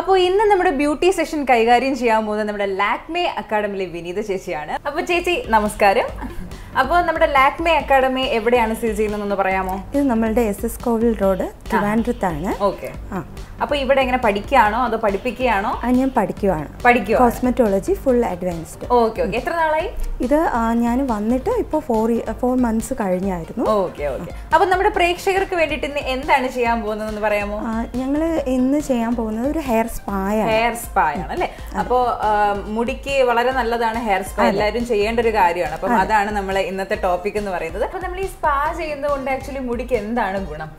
അപ്പോൾ ഇന്ന് നമ്മുടെ ബ്യൂട്ടി സെഷൻ കൈകാര്യം ചെയ്യാൻ പോകുന്നത് നമ്മുടെ ലാക്മേ അക്കാഡമിയിലെ വിനീത ചേച്ചിയാണ്. അപ്പോൾ ചേച്ചി നമസ്കാരം. അപ്പോൾ നമ്മുടെ ലാക്മേ അക്കാഡമി എവിടെയാണ് സ്ഥിതി ചെയ്യുന്നതെന്ന് പറയാമോ? ഇത് നമ്മളുടെ എസ് എസ് കോവിൽ റോഡ് ട്രിവാൻഡ്രത്താണ് ഓക്കെ. ആ. അപ്പോൾ ഇവിടെ എങ്ങനെ പഠിക്കുകയാണോ അതോ പഠിപ്പിക്കുകയാണോ? ഞാൻ പഠിക്കുവാണ്. പഠിക്കുക cosmetology full advanced okay okay എത്ര നാളായി? ഇത് ഞാൻ വന്നിട്ട് ഇപ്പോൾ ഫോർ ഫോർ മന്ത്സ് കഴിഞ്ഞായിരുന്നു. ഓക്കെ ഓക്കെ അപ്പോൾ നമ്മുടെ പ്രേക്ഷകർക്ക് വേണ്ടിയിട്ട് ഇന്ന് എന്താണ് ചെയ്യാൻ പോകുന്നതെന്ന് പറയാമോ? ഞങ്ങൾ ഇന്ന് ചെയ്യാൻ പോകുന്നത് ഒരു ഹെയർ സ്പായാണ് ഹെയർ സ്പാ ആണ് അല്ലേ? അപ്പോൾ മുടിക്ക് വളരെ നല്ലതാണ് ഹെയർ സ്പാ എല്ലാവരും ചെയ്യേണ്ട ഒരു കാര്യമാണ്. അപ്പം അതാണ് നമ്മളെ ഇന്നത്തെ ടോപ്പിക് എന്ന് പറയുന്നത്. അപ്പോൾ നമ്മൾ ഈ സ്പാ ചെയ്യുന്നതുകൊണ്ട് ആക്ച്വലി മുടിക്ക് എന്താണ് ഗുണം?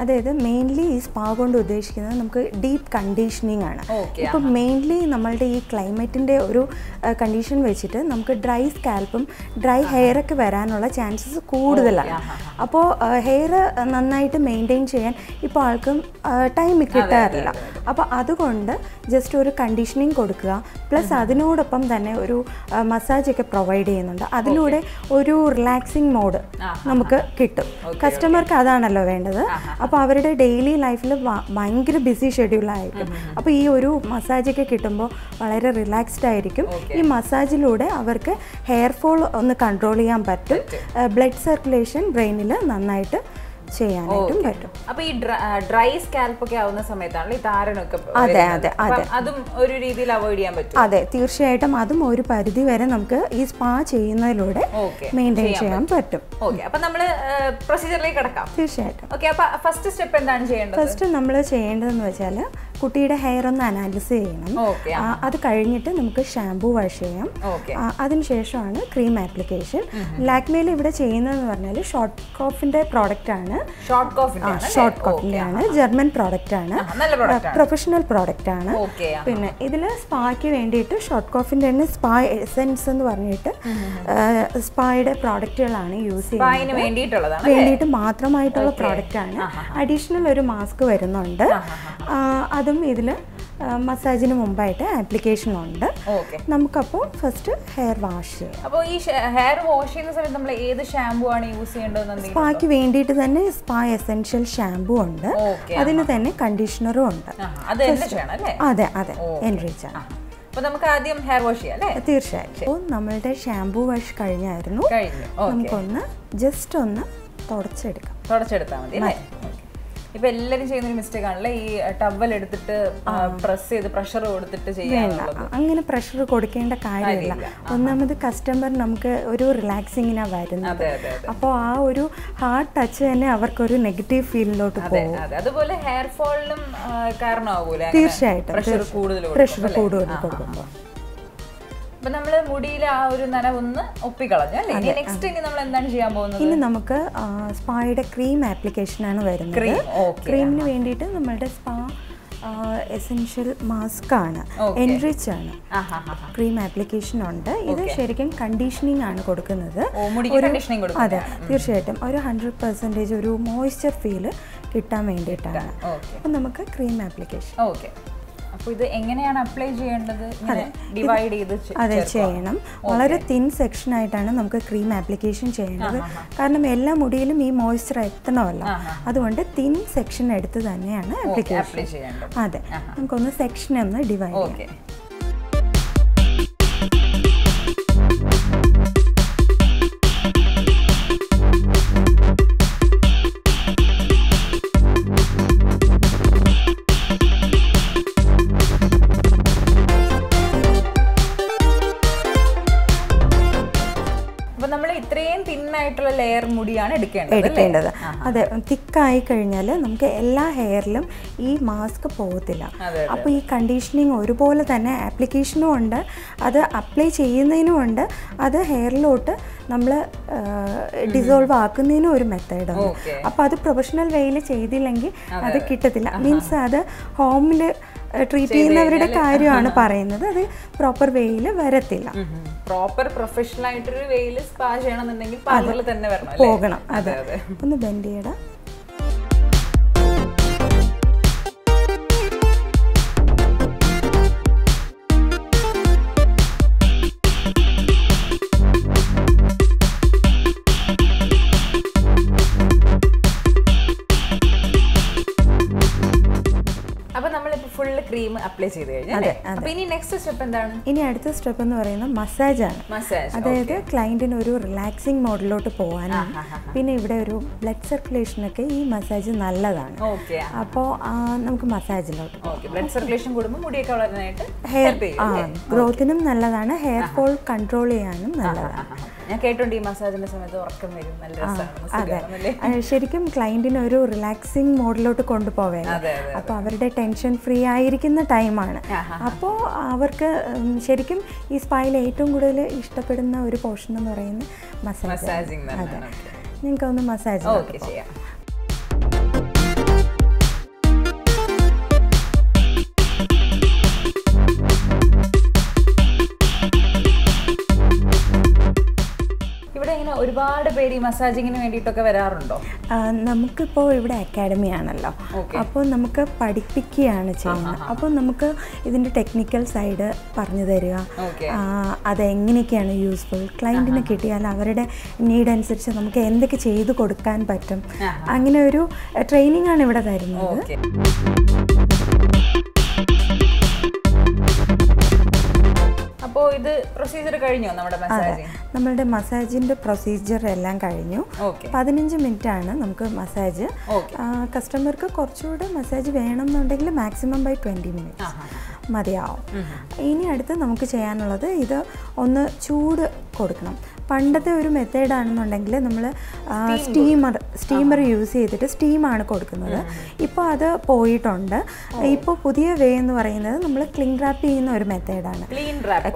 അതായത് മെയിൻലി ഈ സ്പാ കൊണ്ട് ഉദ്ദേശിക്കുന്നത് നമുക്ക് ഡീപ്പ് കണ്ടീഷനിങ് ആണ്. ഇപ്പം മെയിൻലി നമ്മളുടെ ഈ ക്ലൈമറ്റിന്റെ ഒരു കണ്ടീഷൻ വെച്ചിട്ട് നമുക്ക് ഡ്രൈ സ്കാൽപ്പും ഡ്രൈ ഹെയറൊക്കെ വരാനുള്ള ചാൻസസ് കൂടുതലാണ്. അപ്പോൾ ഹെയർ നന്നായിട്ട് മെയിന്റെയിൻ ചെയ്യാൻ ഇപ്പോൾ ആൾക്കും ടൈം കിട്ടാറില്ല. അപ്പോൾ അതുകൊണ്ട് ജസ്റ്റ് ഒരു കണ്ടീഷനിങ് കൊടുക്കുക. പ്ലസ് അതിനോടൊപ്പം തന്നെ ഒരു മസാജ് ഒക്കെ പ്രൊവൈഡ് ചെയ്യുന്നുണ്ട്. അതിലൂടെ ഒരു റിലാക്സിങ് മോഡ് നമുക്ക് കിട്ടും. കസ്റ്റമർക്ക് അതാണല്ലോ വേണ്ടത്. അപ്പോൾ അവരുടെ ഡെയിലി ലൈഫിൽ ഭയങ്കര ബിസി ഷെഡ്യൂളായിരിക്കും അപ്പോൾ ഈ ഒരു മസാജൊക്കെ കിട്ടുമ്പോൾ വളരെ റിലാക്സ്ഡ് ആയിരിക്കും. ഈ മസാജിലൂടെ അവർക്ക് ഹെയർ ഫോൾ ഒന്ന് കൺട്രോൾ ചെയ്യാൻ പറ്റും. ബ്ലഡ് സർക്കുലേഷൻ ബ്രെയിനിൽ നന്നായിട്ട് ചെയ്യാനായിട്ടും പറ്റും. അപ്പൊ ഈ ഡ്രൈ സ്കാൽപ്പ് ഒക്കെ ആവുന്ന സമയത്താണല്ലോ ഈ താരനൊക്കെ അതെ, അതെ, അതെ. അതും ഒരു രീതിയിൽ അവോയ്ഡ് ചെയ്യാൻ പറ്റും അതെ തീർച്ചയായിട്ടും അതും ഒരു പരിധി വരെ നമുക്ക് ഈ സ്പാ ചെയ്യുന്നതിലൂടെ മെയിന്റെയിൻ ചെയ്യാൻ പറ്റും. ഓക്കെ അപ്പൊ നമ്മൾ പ്രൊസീജിയറിലേക്ക് കിടക്കാം. തീർച്ചയായിട്ടും. ഓക്കെ അപ്പൊ ഫസ്റ്റ് സ്റ്റെപ്പ് എന്താണ് ചെയ്യേണ്ടത്? ഫസ്റ്റ് നമ്മൾ ചെയ്യേണ്ടതെന്ന് വെച്ചാൽ കുട്ടിയുടെ ഹെയർ ഒന്ന് അനാലിസ് ചെയ്യണം. അത് കഴിഞ്ഞിട്ട് നമുക്ക് ഷാംപൂ വാഷ് ചെയ്യാം. അതിനുശേഷമാണ് ക്രീം ആപ്ലിക്കേഷൻ ലാക്മേയിൽ ഇവിടെ ചെയ്യുന്നതെന്ന് പറഞ്ഞാൽ ഷോർട്ട് കോഫിന്റെ പ്രോഡക്റ്റ് ആണ്. ഷോർട്ട് കോഫിന്റെ ആണ് ജർമ്മൻ പ്രോഡക്റ്റ് ആണ്. പ്രൊഫഷണൽ പ്രോഡക്റ്റ് ആണ്. പിന്നെ ഇതിൽ സ്പായ്ക്ക് വേണ്ടിയിട്ട് ഷോർട്ട് കോഫിന്റെ തന്നെ സ്പാ എസെൻസ് എന്ന് പറഞ്ഞിട്ട് സ്പായുടെ പ്രോഡക്റ്റുകളാണ് യൂസ് ചെയ്യുന്നത്. വേണ്ടിയിട്ട് മാത്രമായിട്ടുള്ള പ്രോഡക്റ്റ് ആണ്. അഡീഷണൽ ഒരു മാസ്ക് വരുന്നുണ്ട്. അതും ഇതിൽ മസാജിന് മുമ്പായിട്ട് ആപ്ലിക്കേഷൻ ഉണ്ട് നമുക്കപ്പോൾ ഫസ്റ്റ് ഹെയർ വാഷ് അപ്പോൾ ഈ ഹെയർ വാഷ് ചെയ്യുന്ന സമയത്ത് നമ്മൾ ഏത് ഷാമ്പു ആണ് യൂസ് ചെയ്യേണ്ടത് സ്പാക്ക് വേണ്ടിയിട്ട് തന്നെ സ്പാ എസെൻഷ്യൽ ഷാമ്പു ഉണ്ട്. അതിന് തന്നെ കണ്ടീഷണറും ഉണ്ട്. അത് അതെ എൻറിച്ച് ആണ്. അപ്പൊ നമുക്ക് ആദ്യം ഹെയർ വാഷ് ചെയ്യാം അല്ലേ? തീർച്ചയായും അപ്പോൾ നമ്മളുടെ ഷാമ്പു വാഷ് കഴിഞ്ഞായിരുന്നു. നമുക്കൊന്ന് ജസ്റ്റ് ഒന്ന് തുടച്ചെടുക്കാം. തുടച്ചെടുത്താൽ മതി അല്ലേ? ഇപ്പൊ എല്ലാരും ചെയ്യുന്ന ഒരു മിസ്റ്റേക്ക് ആണല്ലേ. ഈ ടവൽ എടുത്തിട്ട് പ്രസ് ചെയ്ത് പ്രഷർ കൊടുത്തിട്ട് ചെയ്യാനുള്ളത്. അങ്ങനെ പ്രഷർ കൊടുക്കേണ്ട കാര്യമില്ല. ഒന്നാമത് കസ്റ്റമർ നമുക്ക് ഒരു റിലാക്സിങ്ങിനാണ് വരുന്നത്. അപ്പോൾ ആ ഒരു ഹാർഡ് ടച്ച് തന്നെ അവർക്കൊരു നെഗറ്റീവ് ഫീലിലോട്ട് പോകും. അതെ. അതുപോലെ ഹെയർ ഫോളിനും കാരണമാകൂല തീർച്ചയായിട്ടും. പ്രഷർ കൂടുതൽ പ്രഷർ കൂടുതൽ കൊടുക്കുമ്പോൾ അപ്പൊ നമ്മൾ മുടിയിലെ ആ ഒരു നനവൊന്ന് ഒപ്പിക്കളഞ്ഞു അല്ലേ? നെക്സ്റ്റ് ഇനി നമ്മൾ എന്താണ് ചെയ്യാൻ പോകുന്നത്? ഇനി നമുക്ക് സ്പായുടെ ക്രീം ആപ്ലിക്കേഷൻ ആണ് വരുന്നത് ക്രീമിന് വേണ്ടിയിട്ട് നമ്മളുടെ സ്പാ എസെൻഷ്യൽ മാസ്ക് ആണ് എൻറിച്ച് ആണ്. ക്രീം ആപ്ലിക്കേഷൻ ഉണ്ട്. ഇത് ശരിക്കും കണ്ടീഷനിങ് ആണ് കൊടുക്കുന്നത്. അതെ തീർച്ചയായിട്ടും. ഒരു ഹൺഡ്രഡ് പെർസെന്റേജ് ഒരു മോയ്സ്ചർ ഫീൽ കിട്ടാൻ വേണ്ടിയിട്ടാണ്. അപ്പം നമുക്ക് ക്രീം ആപ്ലിക്കേഷൻ. ഓക്കെ. ഇത് എങ്ങനെയാണ് അപ്ലൈ ചെയ്യേണ്ടത്? ഡിവൈഡ് ചെയ്ത് അതെ ചെയ്യണം. വളരെ തിൻ സെക്ഷൻ ആയിട്ടാണ് നമുക്ക് ക്രീം ആപ്ലിക്കേഷൻ ചെയ്യേണ്ടത്. കാരണം എല്ലാ മുടിയിലും ഈ മോയ്സ്ചർ എത്തണമല്ലോ. അതുകൊണ്ട് തിൻ സെക്ഷൻ എടുത്ത് തന്നെയാണ് ആപ്ലിക്കേഷൻ അതെ. നമുക്കൊന്ന് സെക്ഷൻ ഒന്ന് ഡിവൈഡ് ചെയ്യാം. തിന്നായിട്ടുള്ള ലെയർ മുടിയാണ് എടുക്കേണ്ടത്? എടുക്കേണ്ടത്. അതെ തിക്കായി കഴിഞ്ഞാൽ നമുക്ക് എല്ലാ ഹെയറിലും ഈ മാസ്ക് പോകത്തില്ല. അപ്പോൾ ഈ കണ്ടീഷനിങ് ഒരുപോലെ തന്നെ ആപ്ലിക്കേഷനും ഉണ്ട്. അത് അപ്ലൈ ചെയ്യുന്നതിനും ഉണ്ട്. അത് ഹെയറിലോട്ട് നമ്മൾ ഡിസോൾവ് ആക്കുന്നതിനും ഒരു മെത്തേഡാണ് ഉണ്ട്. അപ്പോൾ അത് പ്രൊഫഷണൽ വേയിൽ ചെയ്തില്ലെങ്കിൽ അത് കിട്ടത്തില്ല. മീൻസ് അത് ഹോമിൽ ട്രീറ്റ് ചെയ്യുന്നവരുടെ കാര്യമാണ് പറയുന്നത്. അത് പ്രോപ്പർ വേയിൽ വരത്തില്ല. പ്രോപ്പർ പ്രൊഫഷണൽ ആയിട്ടൊരു വെയിൽ സ്പാ ചെയ്യണമെന്നുണ്ടെങ്കിൽ പാർലറിൽ തന്നെ വരണം പോകണം അതെ. അതെ അതെ. ഒന്ന് ബെൻഡ് ചെയ്യടാ. ചെയ്ത് കഴിഞ്ഞാൽ അപ്പൊ ഇനി നെക്സ്റ്റ് സ്റ്റെപ്പ് എന്താണ്? ഇനി അടുത്ത സ്റ്റെപ്പ് എന്ന് പറയുന്നത് മസാജ് ആണ്. മസാജ് അതായത് ക്ലയന്റിന് ഒരു റിലാക്സിങ് മോഡിലോട്ട് പോകാനാണ് പിന്നെ ഇവിടെ ഒരു ബ്ലഡ് സർക്കുലേഷനൊക്കെ ഈ മസാജ് നല്ലതാണ്. അപ്പോ അപ്പോൾ നമുക്ക് മസാജിലോട്ട് ബ്ലഡ് സർക്കുലേഷൻ കൂടുമ്പോൾ മുടിയൊക്കെ വളരാനായിട്ട് ഹെയർ ഗ്രോത്തിനും നല്ലതാണ്. ഹെയർ ഫോൾ കൺട്രോൾ ചെയ്യാനും നല്ലതാണ്. ഞാൻ കേട്ടോണ്ട് ഈ മസാജിന്റെ സമയത്ത് ഉറക്കം വരും. നല്ല രസമാണ് ശരിക്കും ക്ലയന്റിന് ഒരു റിലാക്സിങ് മോഡിലോട്ട് കൊണ്ടുപോവേ അപ്പോൾ അവരുടെ ടെൻഷൻ ഫ്രീ ആയിരിക്കുന്ന ടൈമാണ് അപ്പോ അപ്പോൾ അവർക്ക് ശരിക്കും ഈ സ്പായിൽ ഏറ്റവും കൂടുതൽ ഇഷ്ടപ്പെടുന്ന ഒരു പോർഷൻ എന്ന് പറയുന്നത് മസാജ് മസാജിങ് അതെ. നിങ്ങൾക്ക് ഒന്ന് മസാജ് ഓക്കെ ചെയ്യാം. ഇവിടെ ഇങ്ങനെ ഒരുപാട് പേര് ഈ മസാജിങ്ങിന് വേണ്ടിയിട്ടൊക്കെ വരാറുണ്ടോ? നമുക്കിപ്പോൾ ഇവിടെ അക്കാഡമി ആണല്ലോ. അപ്പോൾ നമുക്ക് പഠിപ്പിക്കുകയാണ് ചെയ്യുന്നത്. അപ്പോൾ നമുക്ക് ഇതിന്റെ ടെക്നിക്കൽ സൈഡ് പറഞ്ഞു തരിക. അതെങ്ങനെയൊക്കെയാണ് യൂസ്ഫുൾ ക്ലയന്റിന് കിട്ടിയാൽ അവരുടെ നീഡ് അനുസരിച്ച് നമുക്ക് എന്തൊക്കെ ചെയ്തു കൊടുക്കാൻ പറ്റും? അങ്ങനെ ഒരു ട്രെയിനിങ് ആണ് ഇവിടെ തരുന്നത്. കഴിഞ്ഞോ നമ്മുടെ മസാജ് നമ്മളുടെ മസാജിന്റെ പ്രൊസീജിയർ എല്ലാം കഴിഞ്ഞു. പതിനഞ്ച് മിനിറ്റ് ആണ് നമുക്ക് മസാജ് കസ്റ്റമർക്ക് കുറച്ചുകൂടെ മസാജ് വേണം എന്നുണ്ടെങ്കിൽ മാക്സിമം ബൈ ട്വന്റി മിനിറ്റ് മതിയാവും. ഇനി അടുത്ത് നമുക്ക് ചെയ്യാനുള്ളത് ഇത് ഒന്ന് ചൂട് കൊടുക്കണം. പണ്ടത്തെ ഒരു മെത്തേഡാണെന്നുണ്ടെങ്കിൽ നമ്മൾ സ്റ്റീമർ സ്റ്റീമർ യൂസ് ചെയ്തിട്ട് സ്റ്റീമാണ് കൊടുക്കുന്നത്. ഇപ്പോൾ അത് പോയിട്ടുണ്ട്. ഇപ്പോൾ പുതിയ വേ എന്ന് പറയുന്നത് നമ്മൾ ക്ലിങ് റാപ്പ് ചെയ്യുന്ന ഒരു മെത്തേഡാണ്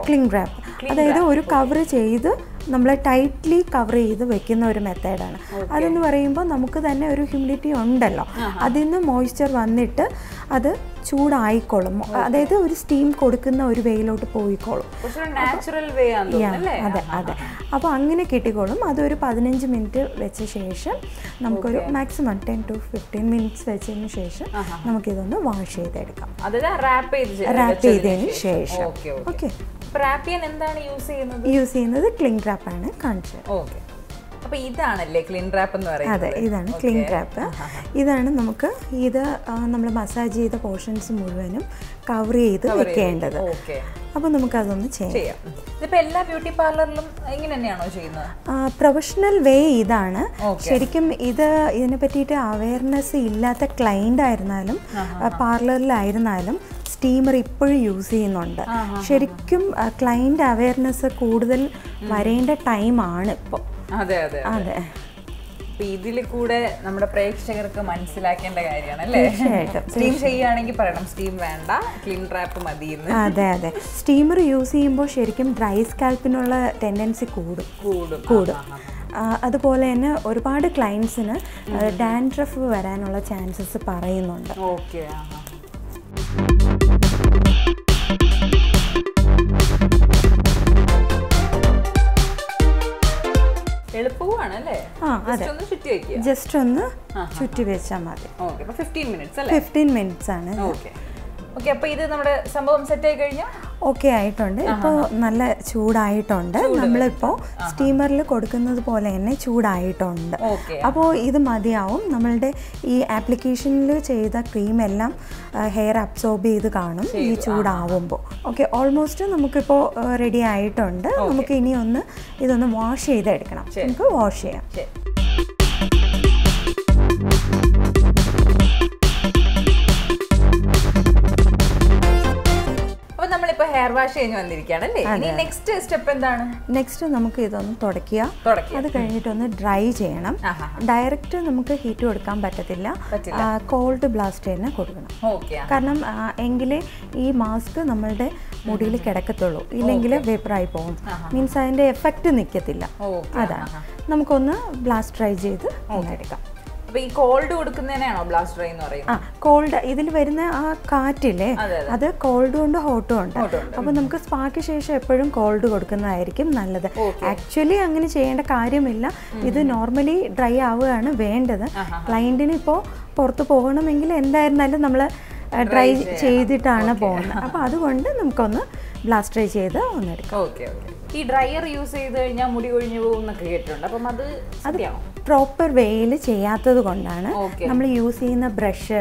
ക്ലിങ് റാപ്പ് അതായത് ഒരു കവർ ചെയ്ത് നമ്മൾ ടൈറ്റ്ലി കവർ ചെയ്ത് വെക്കുന്ന ഒരു മെത്തേഡാണ് അതെന്ന് പറയുമ്പോൾ നമുക്ക് തന്നെ ഒരു ഹ്യൂമിഡിറ്റി ഉണ്ടല്ലോ. അതിൽ നിന്ന് മോയ്സ്ചർ വന്നിട്ട് അത് ചൂടായിക്കോളും. അതായത് ഒരു സ്റ്റീം കൊടുക്കുന്ന ഒരു വേയിലോട്ട് പോയിക്കോളും. അതെ അതെ. അപ്പോൾ അങ്ങനെ കിട്ടിക്കോളും. അതൊരു പതിനഞ്ച് മിനിറ്റ് വെച്ച ശേഷം നമുക്കൊരു maximum ten to fifteen minutes വെച്ചതിന് ശേഷം നമുക്കിതൊന്ന് വാഷ് ചെയ്തെടുക്കാം. റാപ്പ് ചെയ്ത് റാപ്പ് ചെയ്തതിന് ശേഷം. ഓക്കെ യൂസ് ചെയ്യുന്നത്? യൂസ് ചെയ്യുന്നത് ക്ലിങ് റാപ്പാണ് കാണിച്ചത് ഓക്കെ അപ്പൊ ഇതാണല്ലേ ക്ലീൻ റാപ്പ് എന്ന് അതെ ഇതാണ് ക്ലീൻ റാപ്പ് ഇതാണ് നമുക്ക് ഇത് നമ്മൾ മസാജ് ചെയ്ത പോർഷൻസ് മുഴുവനും കവർ ചെയ്ത് വെക്കേണ്ടത്. അപ്പൊ നമുക്ക് അതൊന്ന് ചെയ്യാം. എല്ലാ ബ്യൂട്ടി പാർലറിലും ഇങ്ങനെ തന്നെയാണോ ചെയ്യുന്നത്? പ്രൊഫഷണൽ വേ ഇതാണ്. ശരിക്കും ഇത് ഇതിനെ പറ്റിയിട്ട് അവയർനെസ് ഇല്ലാത്ത ക്ലൈന്റ് ആയിരുന്നാലും പാർലറിലായിരുന്നാലും സ്റ്റീമർ ഇപ്പോഴും യൂസ് ചെയ്യുന്നുണ്ട്. ശരിക്കും ക്ലൈന്റ് അവയർനെസ് കൂടുതൽ വരേണ്ട ടൈമാണ് ഇപ്പോൾ അതെ അതെ അതെ. ഇതിൽ കൂടെ നമ്മുടെ പ്രേക്ഷകർക്ക് മനസ്സിലാക്കേണ്ട കാര്യമാണ് അല്ലേ സ്റ്റീം ചെയ്യുകയാണെങ്കിൽ പറയണം സ്റ്റീം വേണ്ട ക്ലീൻ ട്രാപ്പ് മതി അതെ അതെ. സ്റ്റീമർ യൂസ് ചെയ്യുമ്പോൾ ശരിക്കും ഡ്രൈ സ്കാൽപ്പിനുള്ള ടെൻഡൻസി കൂടും. കൂടും. കൂടും. അതുപോലെ തന്നെ ഒരുപാട് ക്ലയൻസിന് ഡാൻഡ്രഫ് വരാനുള്ള ചാൻസസ് പറയുന്നുണ്ട്. ഓക്കെ ജസ്റ്റ് ഒന്ന് ചുറ്റി വെച്ചാൽ മതി. ഫിഫ്റ്റീൻ മിനിറ്റ്സ് ആണ്. ഓക്കെ അപ്പൊ ഇത് നമ്മുടെ സംഭവം സെറ്റ് ആയി കഴിഞ്ഞാൽ ഓക്കെ ആയിട്ടുണ്ട്. ഇപ്പോൾ നല്ല ചൂടായിട്ടുണ്ട്. നമ്മളിപ്പോൾ സ്റ്റീമറിൽ കൊടുക്കുന്നത് പോലെ തന്നെ ചൂടായിട്ടുണ്ട്. അപ്പോൾ ഇത് മതിയാവും. നമ്മളുടെ ഈ ആപ്ലിക്കേഷനിൽ ചെയ്ത ക്രീം എല്ലാം ഹെയർ അബ്സോർബ് ചെയ്ത് കാണും. ഈ ചൂടാവുമ്പോൾ ഓക്കെ ഓൾമോസ്റ്റ് നമുക്കിപ്പോൾ റെഡി ആയിട്ടുണ്ട്. നമുക്ക് ഇനി ഒന്ന് ഇതൊന്ന് വാഷ് ചെയ്തെടുക്കണം. നമുക്ക് വാഷ് ചെയ്യാം. നമ്മളിപ്പോ ഹെയർ വാഷ് കഴിഞ്ഞ് വന്നിരിക്കുകയാണ് അല്ലേ? ഇനി നെക്സ്റ്റ് സ്റ്റെപ്പ് എന്താണ്? നെക്സ്റ്റ് നമുക്ക് ഇതൊന്ന് തുടക്കുക അത് കഴിഞ്ഞിട്ടൊന്ന് ഡ്രൈ ചെയ്യണം. ഡയറക്റ്റ് നമുക്ക് ഹീറ്റ് കൊടുക്കാൻ പറ്റത്തില്ല. കോൾഡ് ബ്ലാസ്റ്റ് തന്നെ കൊടുക്കണം. കാരണം എങ്കിലേ ഈ മാസ്ക് നമ്മളുടെ മുടിയിൽ കിടക്കത്തുള്ളൂ. ഇല്ലെങ്കിൽ വേപ്പറായി പോകും. മീൻസ് അതിന്റെ എഫക്റ്റ് നിൽക്കത്തില്ല അതാണ്. നമുക്കൊന്ന് ബ്ലാസ്റ്റ് ട്രൈ ചെയ്ത് ഒന്ന് എടുക്കാം. അപ്പൊ ഈ കോൾഡ് കൊടുക്കുന്നതിനാണോ ബ്ലാസ്റ്റ് ഡ്രൈ എന്ന് പറയുന്നത്? ആ കോൾഡ് ഇതിൽ വരുന്ന ആ കാറ്റില്ലേ അതെ, അത്. കോൾഡും ഉണ്ട്. ഹോട്ടും ഉണ്ട്. അപ്പൊ നമുക്ക് സ്പാക്ക് ശേഷം എപ്പോഴും കോൾഡ് കൊടുക്കുന്നതായിരിക്കും നല്ലത്. ആക്ച്വലി അങ്ങനെ ചെയ്യേണ്ട കാര്യമില്ല. ഇത് നോർമലി ഡ്രൈ ആവുകയാണ് വേണ്ടത്. ക്ലയന്റിന് ഇപ്പോൾ പുറത്ത് പോകണമെങ്കിൽ എന്തായിരുന്നാലും നമ്മൾ ഡ്രൈ ചെയ്തിട്ടാണ് പോകുന്നത്. അപ്പോൾ അതുകൊണ്ട് നമുക്കൊന്ന് ബ്ലാസ്റ്റ് ഡ്രൈ ചെയ്ത് ഒന്നെടുക്കാം. ഓക്കെ ഈ ഡ്രയർ യൂസ് ചെയ്ത് കഴിഞ്ഞാൽ മുടി കൊഴിഞ്ഞു പോകും എന്നൊക്കെ കേട്ടിട്ടുണ്ട്. അപ്പം അത് സത്യമാണോ പ്രോപ്പർ വേയിൽ ചെയ്യാത്തത് കൊണ്ടാണ് നമ്മൾ യൂസ് ചെയ്യുന്ന ബ്രഷ്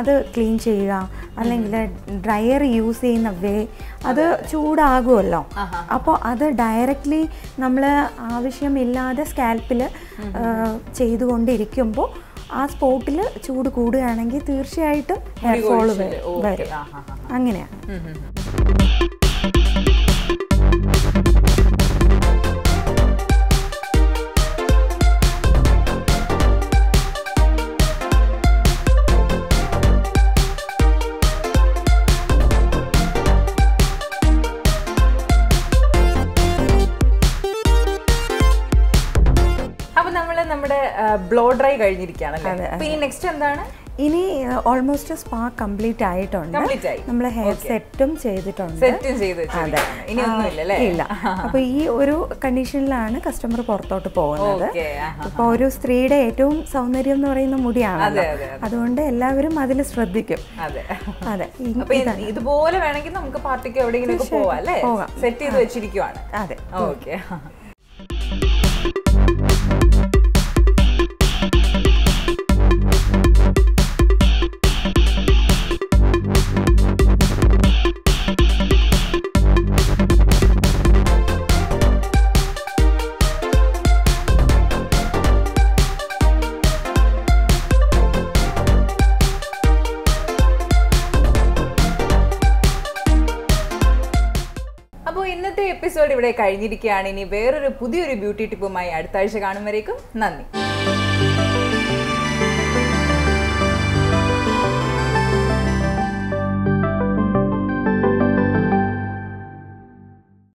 അത് ക്ലീൻ ചെയ്യുക. അല്ലെങ്കിൽ ഡ്രയർ യൂസ് ചെയ്യുന്ന വേ അത് ചൂടാകുമല്ലോ. അപ്പോൾ അത് ഡയറക്റ്റ്ലി നമ്മൾ ആവശ്യമില്ലാതെ സ്കാൽപ്പിൽ ചെയ്തുകൊണ്ടിരിക്കുമ്പോൾ ആ സ്പോട്ടിൽ ചൂട് കൂടുകയാണെങ്കിൽ തീർച്ചയായിട്ടും ഹെയർ ഫോൾ വരും. അങ്ങനെയാണ്. കഴിഞ്ഞിരിക്കുകയാണല്ലേ ഇനി നെക്സ്റ്റ് എന്താണ്? ഇനി ഓൾമോസ്റ്റ് സ്പാ കംപ്ലീറ്റ് ആയിട്ടുണ്ട്. നമ്മൾ ഹെയർ സെറ്റും ചെയ്തിട്ടുണ്ട്. അല്ലേ? ഇല്ല. അപ്പൊ ഈ ഒരു കണ്ടീഷനിലാണ് കസ്റ്റമർ പുറത്തോട്ട് പോകുന്നത്. അപ്പൊ ഇപ്പൊ ഒരു സ്ത്രീയുടെ ഏറ്റവും സൗന്ദര്യം എന്ന് പറയുന്ന മുടിയാണ് അതെ, അതെ, അതുകൊണ്ട് എല്ലാവരും അതിൽ ശ്രദ്ധിക്കും. അതെ. അതെ. ഇതുപോലെ വേണമെങ്കിൽ നമുക്ക് പാർട്ടിക്ക് എവിടെയെങ്കിലും പോവാം സെറ്റ് ചെയ്ത് വെച്ചിരിക്കുവാണ്. അതെ. ഓക്കെ എപ്പിസോഡ് ഇവിടെ കഴിഞ്ഞിരിക്കുകയാണ്. ഇനി വേറൊരു പുതിയൊരു ബ്യൂട്ടി ടിപ്പുമായി അടുത്ത ആഴ്ച കാണും നന്ദി.